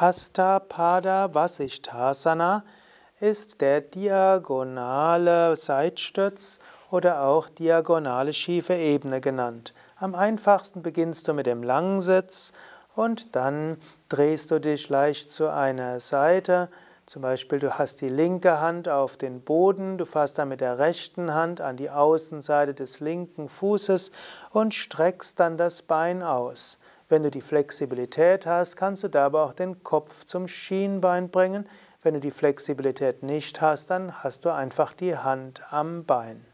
Hasta Pada Vasishthasana ist der diagonale Seitstütz oder auch diagonale schiefe Ebene genannt. Am einfachsten beginnst du mit dem Langsitz und dann drehst du dich leicht zu einer Seite. Zum Beispiel, du hast die linke Hand auf den Boden, du fasst dann mit der rechten Hand an die Außenseite des linken Fußes und streckst dann das Bein aus. Wenn du die Flexibilität hast, kannst du dabei auch den Kopf zum Schienbein bringen. Wenn du die Flexibilität nicht hast, dann hast du einfach die Hand am Bein.